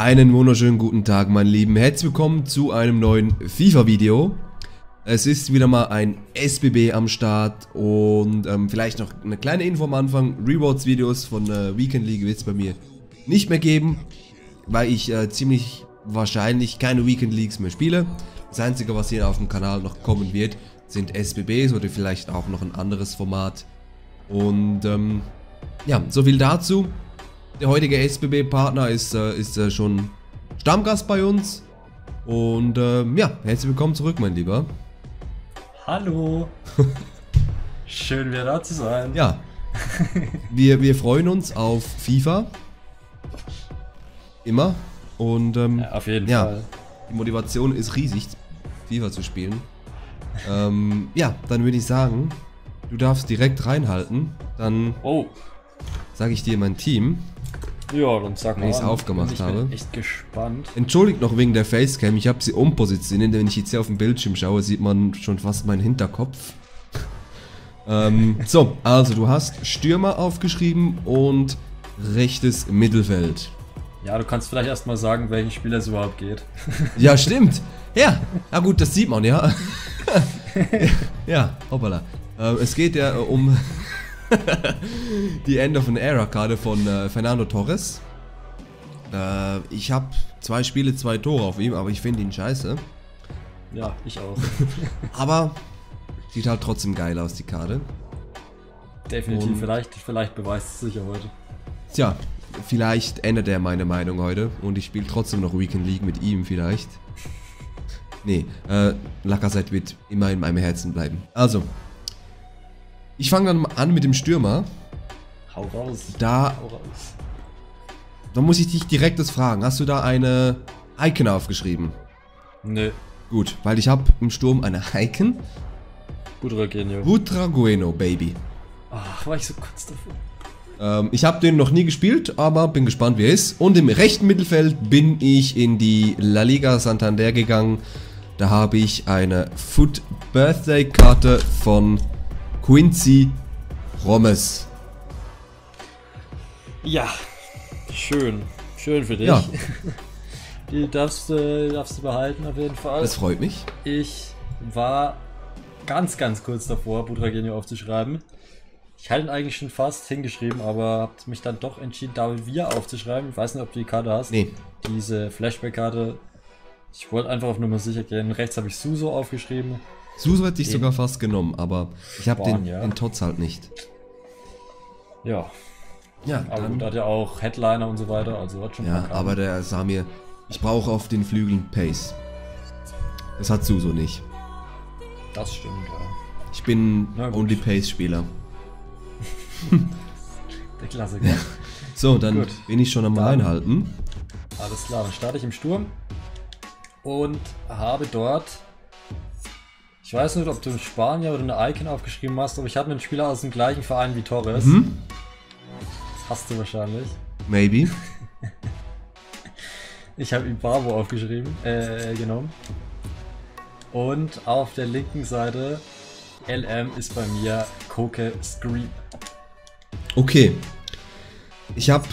Einen wunderschönen guten Tag, meine Lieben. Herzlich willkommen zu einem neuen FIFA-Video. Es ist wieder mal ein SBB am Start und ähm, vielleicht noch eine kleine Info am Anfang. Rewards-Videos von äh, Weekend League wird es bei mir nicht mehr geben, weil ich äh, ziemlich wahrscheinlich keine Weekend Leagues mehr spiele. Das Einzige, was hier auf dem Kanal noch kommen wird, sind SBBs oder vielleicht auch noch ein anderes Format. Und ähm, ja, so viel dazu. Der heutige SBB-Partner ist, äh, ist äh, schon Stammgast bei uns. Und äh, ja, herzlich willkommen zurück, mein Lieber. Hallo. Schön wieder da zu sein. Ja. Wir, wir freuen uns auf FIFA. Immer. Und ähm, ja, auf jeden ja, Fall. Die Motivation ist riesig, FIFA zu spielen. ähm, ja, dann würde ich sagen, du darfst direkt reinhalten. Dann oh. sage ich dir mein Team. Ja, dann sag mal. Wenn ich es aufgemacht ich habe. bin echt gespannt. Entschuldigt noch wegen der Facecam, ich habe sie umpositioniert. Wenn ich jetzt hier auf dem Bildschirm schaue, sieht man schon fast meinen Hinterkopf. ähm, so, also du hast Stürmer aufgeschrieben und rechtes Mittelfeld. Ja, du kannst vielleicht erstmal sagen, welchen Spieler es überhaupt geht. ja, stimmt. Ja, ja gut, das sieht man, ja. ja, hoppala. Äh, es geht ja um die End of an Era Karte von äh, Fernando Torres. Äh, ich habe zwei Spiele, zwei Tore auf ihm, aber ich finde ihn scheiße. Ja, ich auch. aber sieht halt trotzdem geil aus, die Karte. Definitiv, vielleicht, vielleicht beweist es sich ja heute. Tja, vielleicht ändert er meine Meinung heute und ich spiele trotzdem noch Weekend League mit ihm vielleicht. Nee, äh, Lacazette wird immer in meinem Herzen bleiben. Also, ich fange dann an mit dem Stürmer. Hau raus. Da, Hau raus. da muss ich dich direkt das fragen. Hast du da eine Icon aufgeschrieben? Nö. Gut, weil ich habe im Sturm eine Icon. Butragenio. Butragueno, Baby. Ach, war ich so kurz davor. Ähm, ich habe den noch nie gespielt, aber bin gespannt, wie er ist. Und im rechten Mittelfeld bin ich in die La Liga Santander gegangen. Da habe ich eine Foot Birthday Karte von Quincy Promes. Ja, schön. Schön für dich. Ja. Die darfst, äh, darfst du behalten auf jeden Fall. Das freut mich. Ich war ganz, ganz kurz davor, Butragenio aufzuschreiben. Ich hatte ihn eigentlich schon fast hingeschrieben, aber habe mich dann doch entschieden, David Villa aufzuschreiben. Ich weiß nicht, ob du die Karte hast. Nee. Diese Flashback-Karte. Ich wollte einfach auf Nummer sicher gehen. Rechts habe ich Suso aufgeschrieben. Suso hätte ich den sogar fast genommen, aber ich habe den, ja. den Tots halt nicht. Ja. Ja, aber dann, gut, hat ja auch Headliner und so weiter, also hat schon Ja, aber der sah mir, ich brauche auf den Flügeln Pace. Das hat Suso nicht. Das stimmt, ja. Ich bin Only Pace-Spieler. der Klassiker. so, dann gut. bin ich schon am Reinhalten. Alles klar, dann starte ich im Sturm und habe dort ich weiß nicht, ob du einen Spanier oder eine Icon aufgeschrieben hast, aber ich habe einen Spieler aus dem gleichen Verein wie Torres. Mhm. Hast du wahrscheinlich. Maybe. ich habe Ibabo aufgeschrieben, äh, genommen. Und auf der linken Seite LM ist bei mir Koke Scream. Okay. Ich habe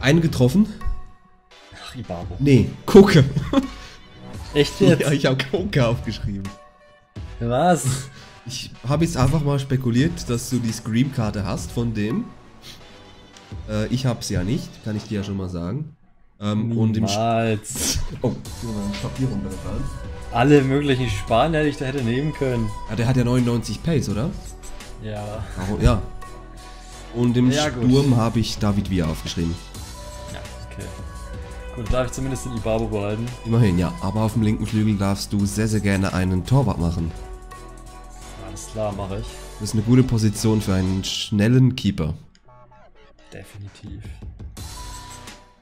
einen getroffen. Ach, Ibabo. Nee, Koke. Echt jetzt? Ja, ich habe Koke aufgeschrieben. Was? Ich habe jetzt einfach mal spekuliert, dass du die Scream-Karte hast von dem. Äh, ich hab's ja nicht, kann ich dir ja schon mal sagen. Ähm, und im Sch Oh, Papier runtergefallen. Alle möglichen Spanier, die ich da hätte nehmen können. Ja, der hat ja 99 Pace, oder? Ja. Oh, ja. Und im ja, Sturm habe ich David Villa aufgeschrieben. Ja, okay. Gut, darf ich zumindest den Ibabo behalten. Immerhin, ja. Aber auf dem linken Flügel darfst du sehr, sehr gerne einen Torwart machen. Alles klar, mache ich. Das ist eine gute Position für einen schnellen Keeper. Definitiv.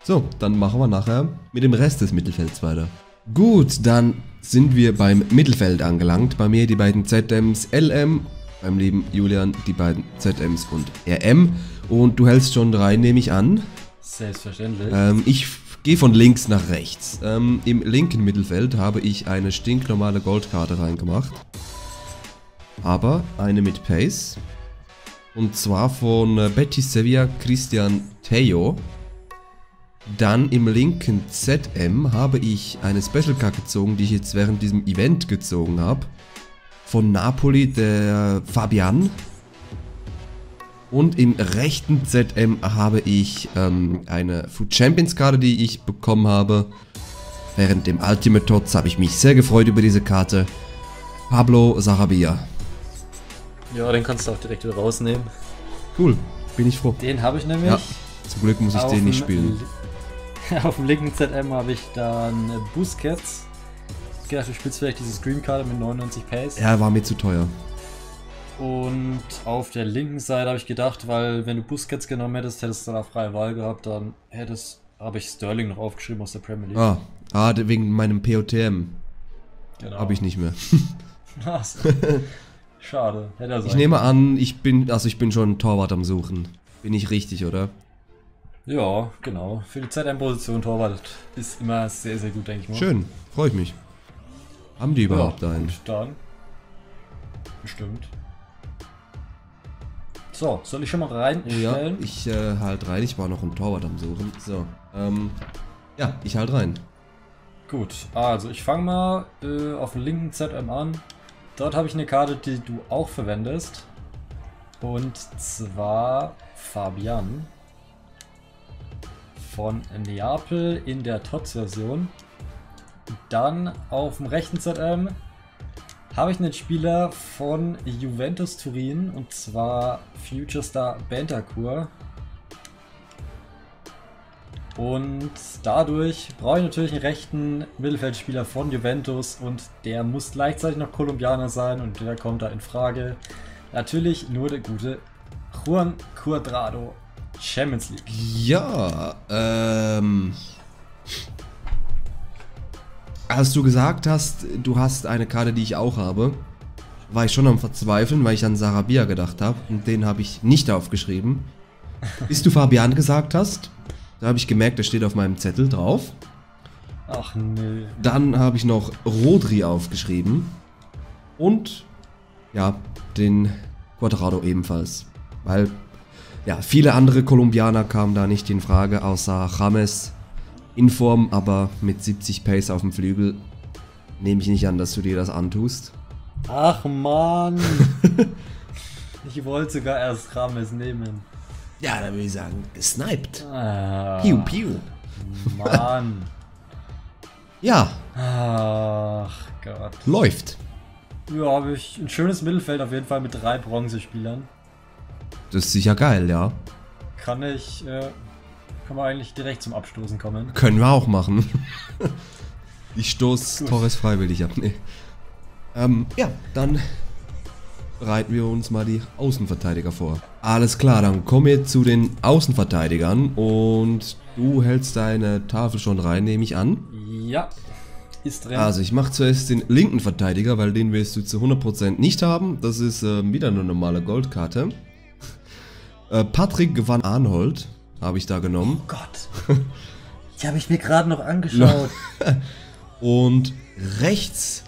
So, dann machen wir nachher mit dem Rest des Mittelfelds weiter. Gut, dann sind wir beim Mittelfeld angelangt. Bei mir die beiden ZMs LM, beim lieben Julian die beiden ZMs und RM. Und du hältst schon drei, nehme ich an. Selbstverständlich. Ähm, ich gehe von links nach rechts. Ähm, Im linken Mittelfeld habe ich eine stinknormale Goldkarte reingemacht. Aber eine mit Pace. Und zwar von äh, Betis Sevilla Christian Tejo. Dann im linken ZM habe ich eine Special Card gezogen, die ich jetzt während diesem Event gezogen habe. Von Napoli, der Fabian. Und im rechten ZM habe ich ähm, eine Food Champions Karte, die ich bekommen habe. Während dem Ultimate Tots habe ich mich sehr gefreut über diese Karte. Pablo Sarabia. Ja, den kannst du auch direkt wieder rausnehmen. Cool, bin ich froh. Den habe ich nämlich. Ja, zum Glück muss ich den nicht spielen. Auf dem linken ZM habe ich dann Busquets. Ich gedacht, du spielst vielleicht diese Scream-Karte mit 99 Pace. Ja, war mir zu teuer. Und auf der linken Seite habe ich gedacht, weil wenn du Busquets genommen hättest, hättest du da freie Wahl gehabt, dann hättest, habe ich Sterling noch aufgeschrieben aus der Premier League. Ah, ah wegen meinem POTM. genau. Habe ich nicht mehr. Schade. Hätte er sein Ich nehme an, ich bin, also ich bin schon Torwart am Suchen. Bin ich richtig, oder? Ja, genau. Für die ZM-Position Torwart ist immer sehr, sehr gut, denke ich mal. Schön, freue ich mich. Haben die überhaupt ja, einen? gut, dann. Bestimmt. So, soll ich schon mal reinstellen? ja, ich äh, halt rein. Ich war noch ein Torwart am Suchen. So, ähm, ja, ich halt rein. Gut, also ich fange mal äh, auf dem linken ZM an. Dort habe ich eine Karte, die du auch verwendest. Und zwar Fabian von Neapel in der TOTS-Version. Dann auf dem rechten ZM habe ich einen Spieler von Juventus Turin und zwar Future Star Bentancur. Und dadurch brauche ich natürlich einen rechten Mittelfeldspieler von Juventus und der muss gleichzeitig noch Kolumbianer sein und der kommt da in Frage. Natürlich nur der gute Juan Cuadrado Champions League. Ja, ähm. Als du gesagt hast, du hast eine Karte, die ich auch habe, war ich schon am Verzweifeln, weil ich an Sarabia gedacht habe und den habe ich nicht aufgeschrieben. Bis du Fabian gesagt hast, da habe ich gemerkt, der steht auf meinem Zettel drauf. Ach nö. Dann habe ich noch Rodri aufgeschrieben und ja, den Quadrado ebenfalls, weil ja, viele andere Kolumbianer kamen da nicht in Frage, außer James in Form, aber mit 70 Pace auf dem Flügel nehme ich nicht an, dass du dir das antust. Ach man. ich wollte sogar erst Rames nehmen. Ja, dann würde ich sagen, gesniped. Ah, Piu, piu. Mann. Ja, Ach Gott. läuft. Ja, habe ich ein schönes Mittelfeld auf jeden Fall mit drei Bronzespielern. Das ist sicher geil, ja. Kann ich, äh, kann man eigentlich direkt zum Abstoßen kommen. Können wir auch machen. ich stoß. Torres freiwillig ab. Nee. Ähm, ja, dann bereiten wir uns mal die Außenverteidiger vor. Alles klar, dann kommen wir zu den Außenverteidigern und du hältst deine Tafel schon rein, nehme ich an. Ja, ist drin. Also ich mache zuerst den linken Verteidiger, weil den wirst du zu 100% nicht haben. Das ist äh, wieder eine normale Goldkarte. Äh, Patrick van Arnold habe ich da genommen. oh Gott. Die habe ich mir gerade noch angeschaut. Und rechts,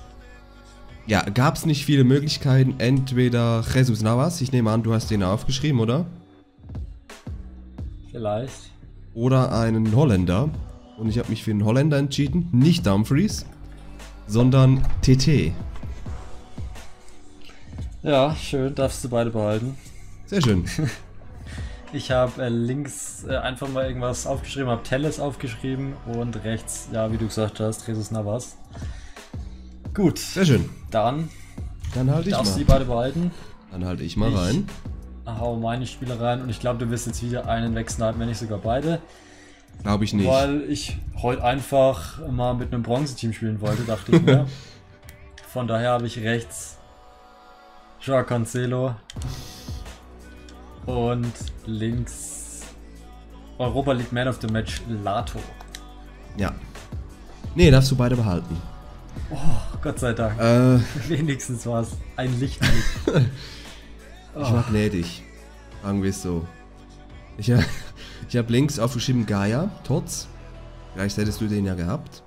ja, gab es nicht viele Möglichkeiten. Entweder Jesus Navas, ich nehme an, du hast den aufgeschrieben, oder? Vielleicht. Oder einen Holländer. Und ich habe mich für einen Holländer entschieden. Nicht Dumfries, sondern TT. Ja, schön, darfst du beide behalten. Sehr schön. Ich habe äh, links äh, einfach mal irgendwas aufgeschrieben, habe Telles aufgeschrieben und rechts, ja, wie du gesagt hast, Jesus Navas. Gut, Sehr schön. dann Dann halte ich darfst du die mal. beide behalten. Dann halte ich mal Ich- rein. Hau meine Spieler rein und ich glaube, du wirst jetzt wieder einen wegschneiden, wenn nicht sogar beide. Glaube ich nicht. Weil ich heute einfach mal mit einem Bronzeteam spielen wollte, dachte ich mir. Von daher habe ich rechts Joao Cancelo und links Europa League Man of the Match Lato. Ja. Nee, darfst du beide behalten. Oh, Gott sei Dank. Äh, Wenigstens war es ein Lichtblick. ich war gnädig. Sagen wir es so. Ich, äh, ich habe links aufgeschrieben Gaia, Tots. Vielleicht hättest du den ja gehabt.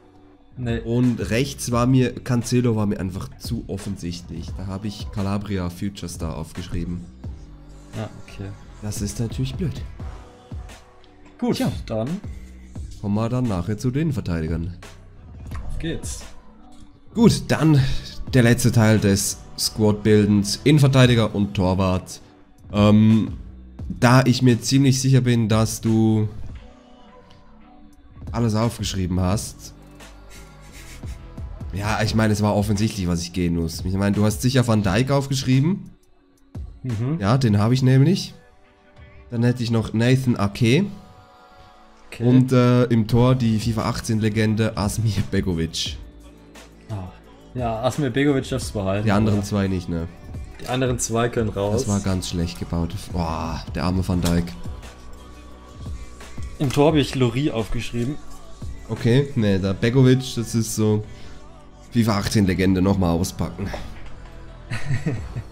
Nee, Und rechts war mir, Cancelo war mir einfach zu offensichtlich. Da habe ich Calabria Future Star aufgeschrieben. Ja, okay. Das ist natürlich blöd. Gut, Tja. dann kommen wir dann nachher zu den Verteidigern. Auf geht's. Gut, dann der letzte Teil des Squad-Bildens. Innenverteidiger und Torwart. Ähm, da ich mir ziemlich sicher bin, dass du alles aufgeschrieben hast. Ja, ich meine, es war offensichtlich, was ich gehen muss. Ich meine, du hast sicher Van Dijk aufgeschrieben. Mhm. Ja, den habe ich nämlich. Dann hätte ich noch Nathan Ake. Okay. Und äh, im Tor die FIFA 18 Legende Asmir Begovic. Ah. Ja, Asmir Begovic darfst du behalten. Die anderen aber zwei nicht, ne? Die anderen zwei können raus. Das war ganz schlecht gebaut. Boah, der arme Van Dijk. Im Tor habe ich Lori aufgeschrieben. Okay, ne, der Begovic, das ist so FIFA 18 Legende nochmal auspacken.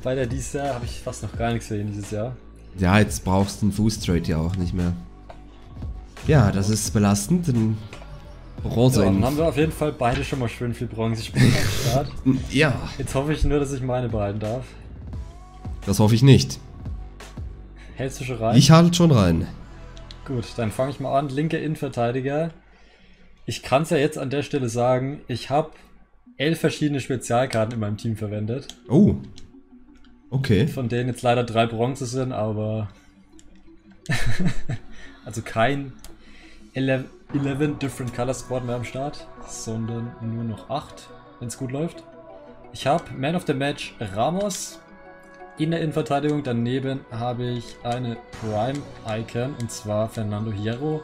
Wobei der dieses Jahr habe ich fast noch gar nichts gesehen dieses Jahr. Ja, jetzt brauchst du einen Fußtrade ja auch nicht mehr. Ja, das ist belastend. Bronze So, in- dann haben wir auf jeden Fall beide schon mal schön viel Bronzespiele am Start. Ja, Jetzt hoffe ich nur, dass ich meine behalten darf. das hoffe ich nicht. Hältst du schon rein? Ich halt schon rein. Gut, dann fange ich mal an. Linker Innenverteidiger. Ich kann es ja jetzt an der Stelle sagen, ich habe elf verschiedene Spezialkarten in meinem Team verwendet. Oh. Okay. Von denen jetzt leider drei Bronze sind, aber. also kein 11, 11 Different Color Squad mehr am Start, sondern nur noch 8, wenn es gut läuft. Ich habe Man of the Match Ramos in der Innenverteidigung. Daneben habe ich eine Prime Icon und zwar Fernando Hierro.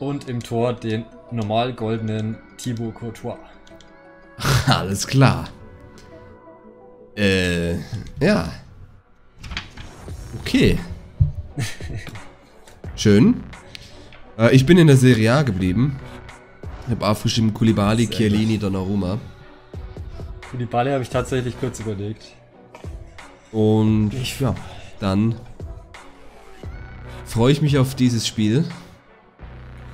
Und im Tor den normal goldenen Thibaut Courtois. Alles klar. Äh, ja. Okay. Schön. Äh, ich bin in der Serie A geblieben. Ich habe aufgeschrieben Kulibali, Chiellini, Donnarumma. Balle habe ich tatsächlich kurz überlegt. Und Ich- ja, dann freue ich mich auf dieses Spiel.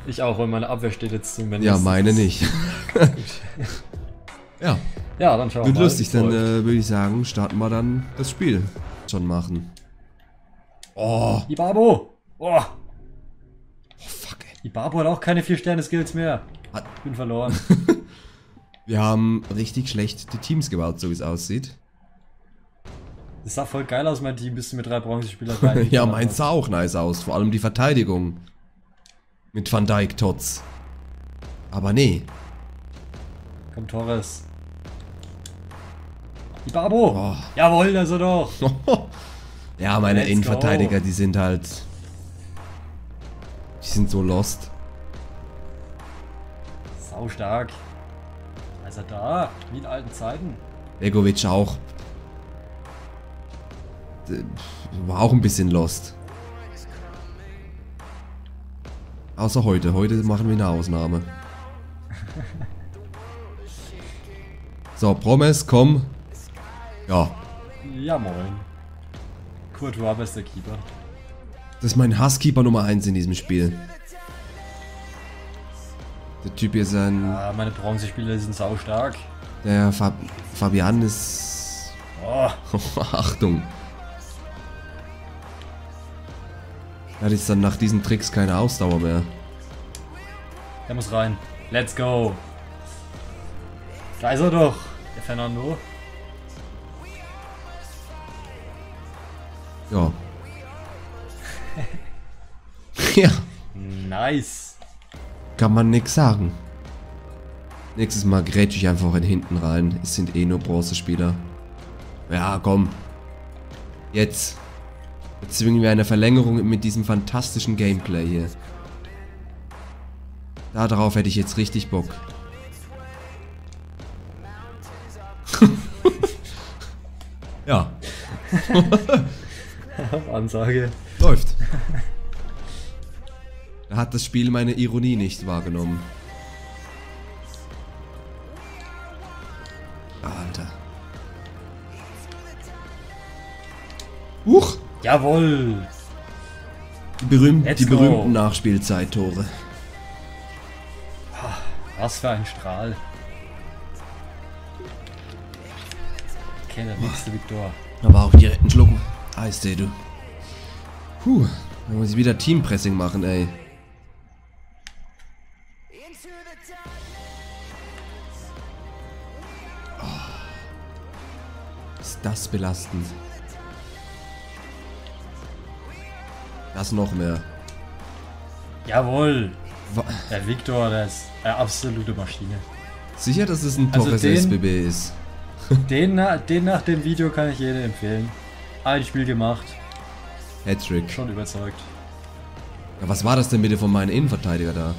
Ich auch, weil meine Abwehr steht jetzt zumindest. Ja, meine nicht. ja, Ja, dann schauen wir wird mal. lustig. Dann äh, würde ich sagen, starten wir dann das Spiel schon machen. Oh, Ibabo! Oh, fuck ey. Ibabo hat auch keine 4-Sterne-Skills mehr. Hat- Bin verloren. Wir haben richtig schlecht die Teams gebaut, so wie es aussieht. Das sah voll geil aus, mein Team, bis du mit drei Bronzespielern rein. ja, meins sah auch nice aus. Vor allem die Verteidigung. Mit Van Dijk Tots. Aber nee. Komm, Torres. Ibabo! Oh. Jawohl, also doch! ja, meine Let's Innenverteidiger, go. die sind halt. Die sind so lost. Sau stark. Er da, wie in alten Zeiten. Begovic auch. War auch ein bisschen lost. Außer heute. Heute machen wir eine Ausnahme. So, Promes, komm. Ja, Ja, moin. Courtois, bester Keeper. das ist mein Hasskeeper Nummer 1 in diesem Spiel. Der Typ hier ist ein... Ja, meine Bronzespieler sind sau stark. Der Fab Fabian ist... Oh, Achtung. Er hat jetzt dann nach diesen Tricks keine Ausdauer mehr. der muss rein. Let's go! Da ist er doch, der Fernando. Ja. ja, Nice. kann man nix sagen. Nächstes Mal grätsch ich einfach in hinten rein. Es sind eh nur Bronzespieler. Ja, komm. Jetzt. Jetzt zwingen wir eine Verlängerung mit diesem fantastischen Gameplay hier. Darauf hätte ich jetzt richtig Bock. ja, Ansage. läuft. Da hat das Spiel meine Ironie nicht wahrgenommen. Alter. Huch! Jawohl! Die, berühmt, Let's die go. berühmten Nachspielzeittore. Was für ein Strahl. Okay, der nächste Viktor. Aber auch direkt einen Scheiße, ey, du. Puh, da muss ich wieder Teampressing machen, ey. Oh. Ist das belastend. Das noch mehr. Jawohl. Wa der Victor, der ist eine absolute Maschine. Sicher, dass es ein also SBB ist. Den, den nach dem Video kann ich jedem empfehlen. Ein Spiel gemacht, Hattrick. schon überzeugt. Ja, was war das denn bitte von meinem Innenverteidiger da?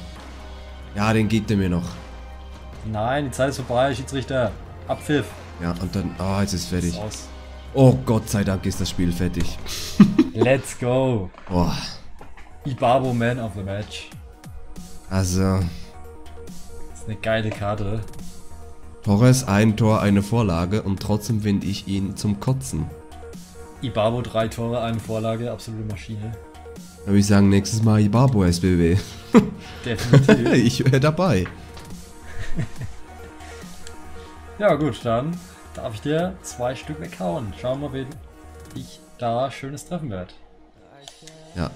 Ja, den gibt er mir noch. Nein, die Zeit ist vorbei, Schiedsrichter. Abpfiff. Ja, und dann. Oh, jetzt ist fertig. Ist aus. Oh Gott sei Dank ist das Spiel fertig. Let's go. Boah. Ibabo Man of the Match. Also. Das ist eine geile Karte. Torres, ein Tor, eine Vorlage und trotzdem finde ich ihn zum Kotzen. Ibabo drei Tore, eine Vorlage, absolute Maschine. Da würde ich sagen, nächstes Mal Ibabo SBB. Definitiv. ich wäre dabei. ja gut, dann darf ich dir zwei Stück weghauen. Schauen wir mal, wen ich da schönes treffen werde. Ja.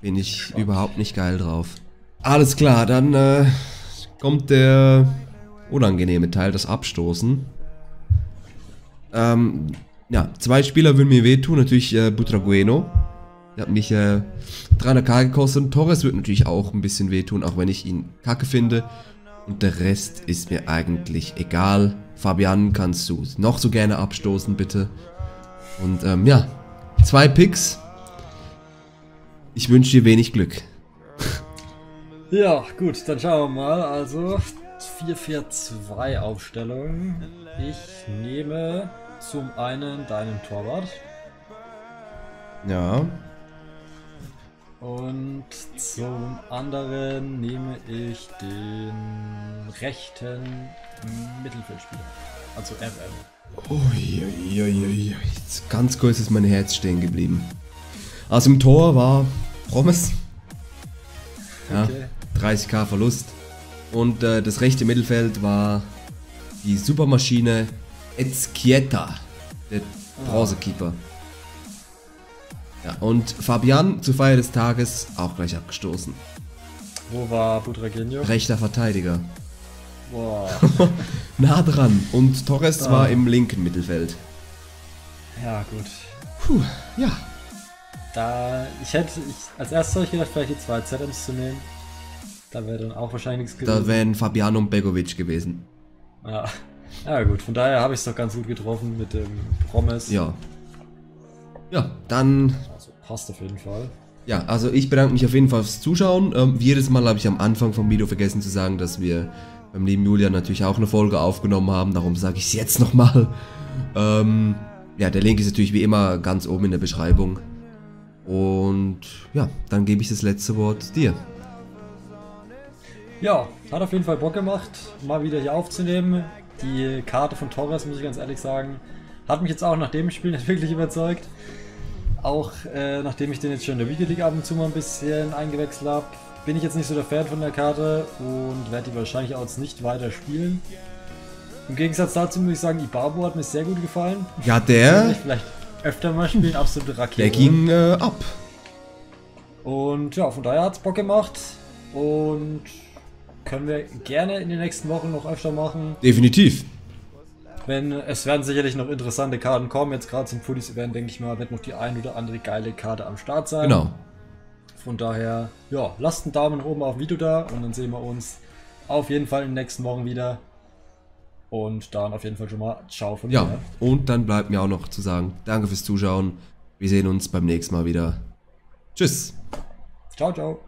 Bin ich überhaupt nicht geil drauf. Alles klar, dann äh, kommt der unangenehme Teil, das Abstoßen. Ähm, ja, zwei Spieler würden mir wehtun. Natürlich äh, Butragueno. Der hat mich äh, 300k gekostet. Und Torres wird natürlich auch ein bisschen wehtun, auch wenn ich ihn kacke finde. Und der Rest ist mir eigentlich egal. Fabian kannst du noch so gerne abstoßen, bitte. Und ähm, ja, zwei Picks. Ich wünsche dir wenig Glück. Ja, gut, dann schauen wir mal. Also 4-4-2 Aufstellung. Ich nehme zum einen deinen Torwart Ja. und zum anderen nehme ich den rechten Mittelfeldspieler. Also MM. Uiuiuiui. Jetzt ganz kurz ist mein Herz stehen geblieben. Also im Tor war Promes. Ja, Okay. 30k Verlust. Und äh, das rechte Mittelfeld war die Supermaschine Ezquieta, der Bronzekeeper. Ja, und Fabian zur Feier des Tages auch gleich abgestoßen. Wo war Butragenio? Rechter Verteidiger. Boah. Nah dran. Und Torres Ah. war im linken Mittelfeld. Ja, gut. Puh, ja. Da, ich hätte, ich, als erstes habe ich gedacht, vielleicht die zwei ZMs zu nehmen. Da wäre dann auch wahrscheinlich nichts Da gewesen. wären Fabian und Begovic gewesen. Ja. Ja, gut, von daher habe ich es doch ganz gut getroffen mit dem Promise. Ja. Ja, dann. Also passt auf jeden Fall. Ja, also ich bedanke mich auf jeden Fall fürs Zuschauen. Ähm, wie jedes Mal habe ich am Anfang vom Video vergessen zu sagen, dass wir beim lieben Julian natürlich auch eine Folge aufgenommen haben. Darum sage ich es jetzt nochmal. Ähm, ja, der Link ist natürlich wie immer ganz oben in der Beschreibung. Und ja, dann gebe ich das letzte Wort dir. Ja, hat auf jeden Fall Bock gemacht, mal wieder hier aufzunehmen. Die Karte von Torres, muss ich ganz ehrlich sagen, hat mich jetzt auch nach dem Spiel nicht wirklich überzeugt. Auch äh, nachdem ich den jetzt schon in der Video League ab und zu mal ein bisschen eingewechselt habe, bin ich jetzt nicht so der Fan von der Karte und werde die wahrscheinlich auch jetzt nicht weiter spielen. Im Gegensatz dazu muss ich sagen, Ibabu hat mir sehr gut gefallen. Ja, der, ich vielleicht öfter mal spielen, absolute Rakete. der ging äh, ab. Und ja, von daher hat es Bock gemacht. Und können wir gerne in den nächsten Wochen noch öfter machen. Definitiv. Wenn es werden sicherlich noch interessante Karten kommen. Jetzt gerade zum Foodies Event, denke ich mal, wird noch die ein oder andere geile Karte am Start sein. Genau. Von daher, ja, lasst einen Daumen nach oben auf dem Video da und dann sehen wir uns auf jeden Fall in den nächsten Wochen wieder. Und dann auf jeden Fall schon mal Ciao von Ja, mir. und dann bleibt mir auch noch zu sagen, danke fürs Zuschauen. Wir sehen uns beim nächsten Mal wieder. Tschüss. Ciao, ciao.